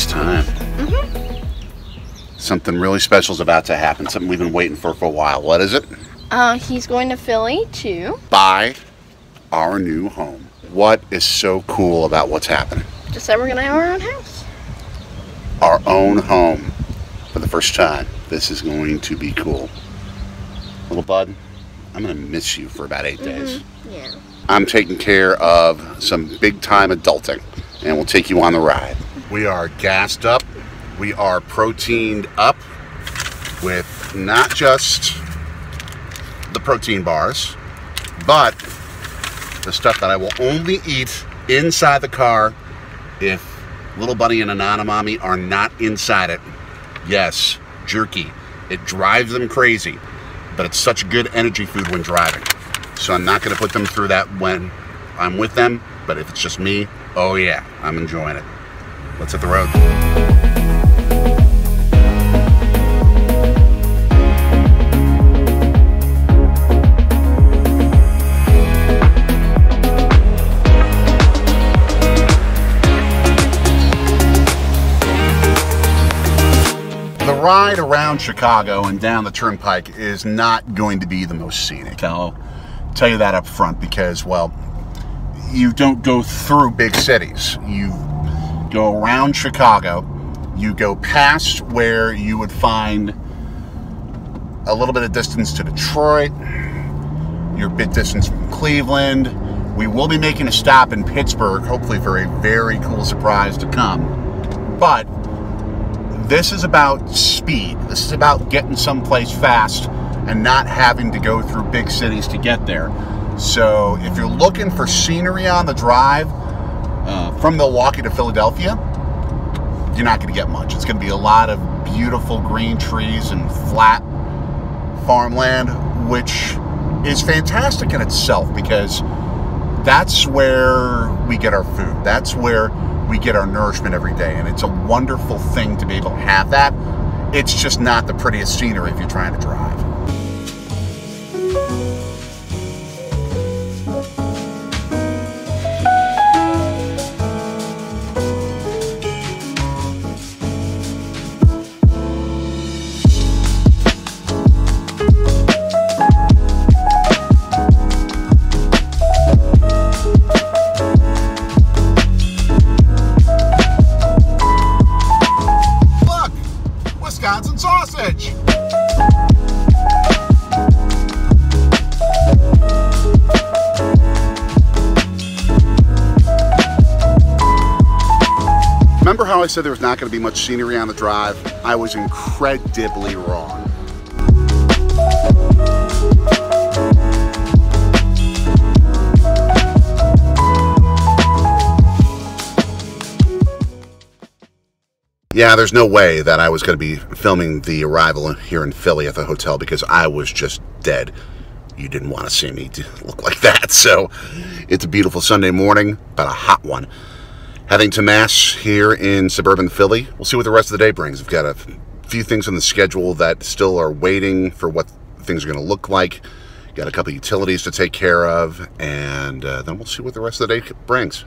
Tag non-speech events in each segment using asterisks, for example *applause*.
It's time. Something really special is about to happen. Something we've been waiting for for a while. What is it? Uh, he's going to Philly too. Buy our new home. What is so cool about what's happening? Just said we're gonna have our own house. Our own home for the first time. This is going to be cool. Little bud, I'm gonna miss you for about 8 days. Yeah. I'm taking care of some big time adulting and we'll take you on the ride. We are gassed up, we are proteined up with not just the protein bars, but the stuff that I will only eat inside the car if Little Bunny and Anana Mommy are not inside it. Yes, jerky. It drives them crazy, but it's such good energy food when driving. So I'm not going to put them through that when I'm with them, but if it's just me, oh yeah, I'm enjoying it. Let's hit the road. The ride around Chicago and down the turnpike is not going to be the most scenic. I'll tell you that up front because, well, you don't go through big cities. You go around Chicago, you go past where you would find a little bit of distance to Detroit, your bit distance from Cleveland. We will be making a stop in Pittsburgh, hopefully for a very cool surprise to come. But this is about speed. This is about getting someplace fast and not having to go through big cities to get there. So if you're looking for scenery on the drive uh, from Milwaukee to Philadelphia, you're not going to get much. It's going to be a lot of beautiful green trees and flat farmland, which is fantastic in itself because that's where we get our food. That's where we get our nourishment every day. And it's a wonderful thing to be able to have that. It's just not the prettiest scenery if you're trying to drive. I said there was not going to be much scenery on the drive? I was incredibly wrong. Yeah, there's no way that I was going to be filming the arrival here in Philly at the hotel because I was just dead. You didn't want to see me *laughs* look like that. So it's a beautiful Sunday morning, but a hot one. Heading to Mass here in suburban Philly. We'll see what the rest of the day brings. We've got a few things on the schedule that still are waiting for what things are going to look like. Got a couple utilities to take care of, and uh, then we'll see what the rest of the day brings.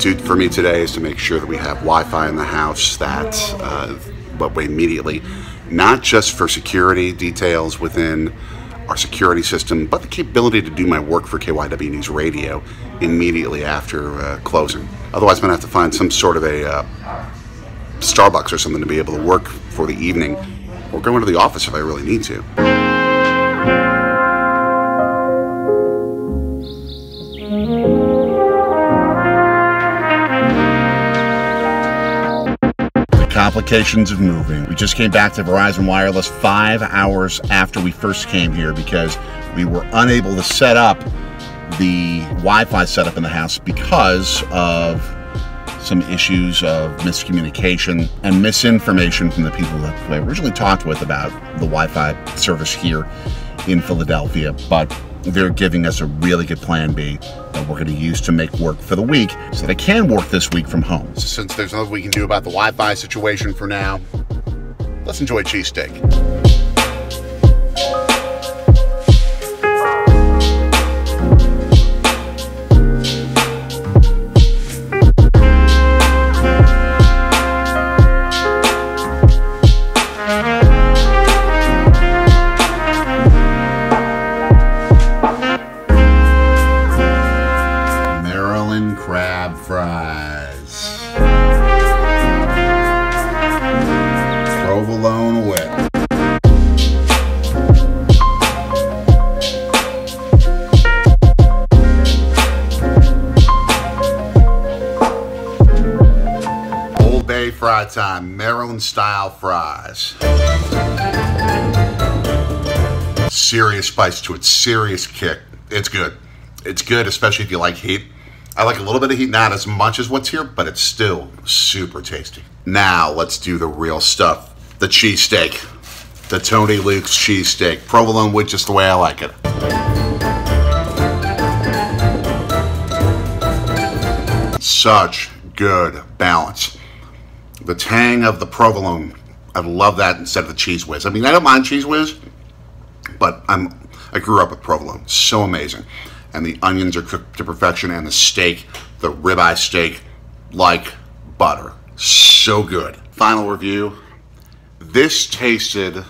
For me today is to make sure that we have Wi-Fi in the house that, uh, but immediately, not just for security details within our security system, but the capability to do my work for KYW News Radio immediately after uh, closing. Otherwise, I'm gonna have to find some sort of a uh, Starbucks or something to be able to work for the evening, or go into the office if I really need to. Complications of moving. We just came back to Verizon Wireless five hours after we first came here because we were unable to set up the Wi Fi setup in the house because of some issues of miscommunication and misinformation from the people that I originally talked with about the Wi Fi service here in Philadelphia. But they're giving us a really good plan B that we're going to use to make work for the week so they can work this week from home. Since there's nothing we can do about the Wi Fi situation for now, let's enjoy cheesesteak. Bay fry time, Maryland style fries. Serious spice to it, serious kick. It's good. It's good, especially if you like heat. I like a little bit of heat, not as much as what's here, but it's still super tasty. Now let's do the real stuff. The cheesesteak. The Tony Luke's cheesesteak. Provolone with just the way I like it. Such good balance. The tang of the provolone. I love that instead of the Cheez Whiz. I mean, I don't mind Cheez Whiz, but I'm I grew up with provolone. So amazing. And the onions are cooked to perfection and the steak, the ribeye steak, like butter. So good. Final review. This tasted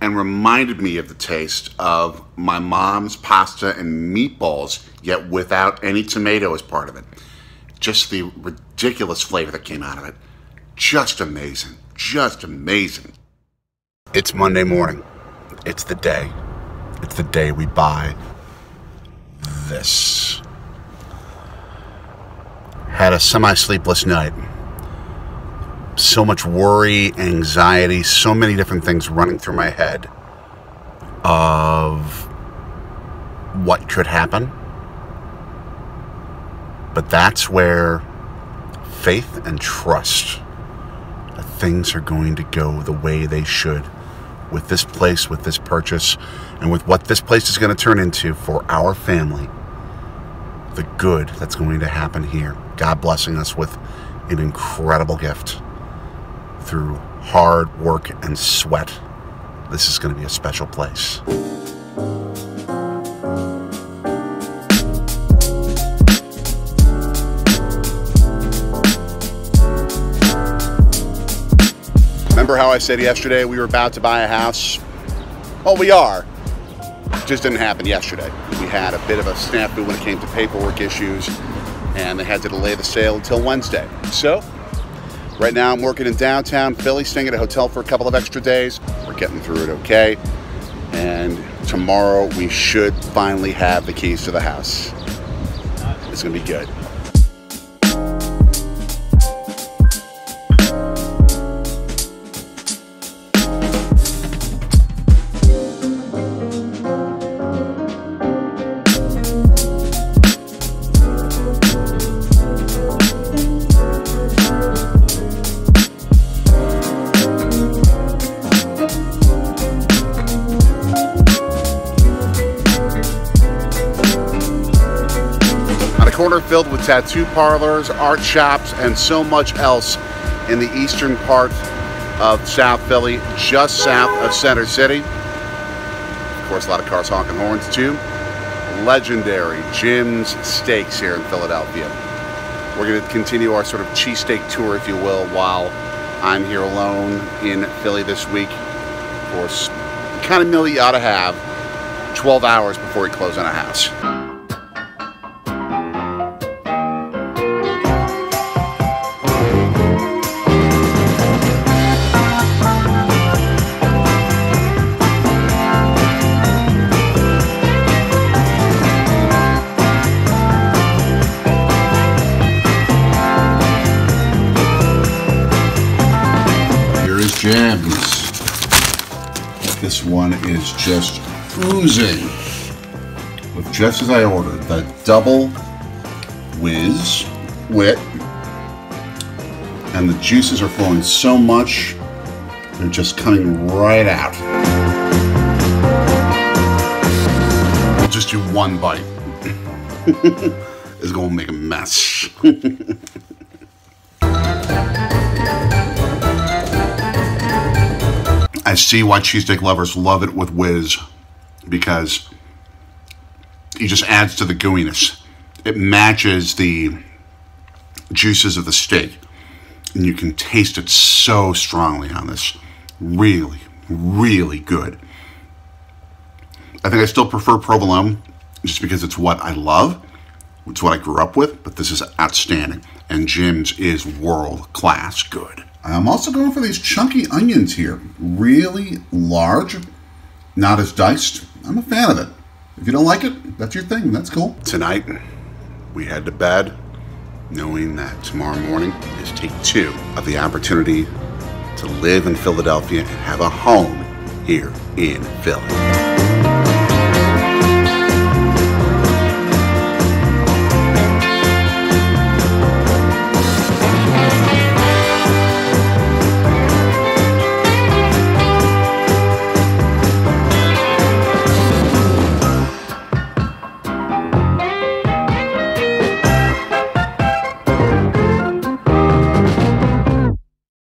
and reminded me of the taste of my mom's pasta and meatballs, yet without any tomato as part of it. Just the ridiculous flavor that came out of it. Just amazing. Just amazing. It's Monday morning. It's the day. It's the day we buy this. Had a semi sleepless night. So much worry, anxiety, so many different things running through my head of what could happen. But that's where faith and trust that things are going to go the way they should with this place, with this purchase, and with what this place is going to turn into for our family. The good that's going to happen here. God blessing us with an incredible gift through hard work and sweat. This is going to be a special place. Remember how I said yesterday we were about to buy a house? Well, we are. It just didn't happen yesterday. We had a bit of a snafu when it came to paperwork issues, and they had to delay the sale until Wednesday. So, right now I'm working in downtown Philly, staying at a hotel for a couple of extra days. We're getting through it okay. And tomorrow we should finally have the keys to the house. It's gonna be good. Filled with tattoo parlors, art shops, and so much else in the eastern part of South Philly, just south of Center City. Of course, a lot of cars honking horns too. Legendary Jim's Steaks here in Philadelphia. We're going to continue our sort of cheesesteak tour, if you will, while I'm here alone in Philly this week. Of course, kind of meal you ought to have 12 hours before you close on a house. Jim's. This one is just oozing with just as I ordered the double whiz wit And the juices are flowing so much, they're just coming right out. Just do one bite. *laughs* it's gonna make a mess. *laughs* I see why cheesesteak lovers love it with whiz because it just adds to the gooiness. It matches the juices of the steak, and you can taste it so strongly on this. Really, really good. I think I still prefer provolone just because it's what I love. It's what I grew up with, but this is outstanding. And Jim's is world class good. I'm also going for these chunky onions here. Really large, not as diced. I'm a fan of it. If you don't like it, that's your thing. That's cool. Tonight, we head to bed knowing that tomorrow morning is take two of the opportunity to live in Philadelphia and have a home here in Philly.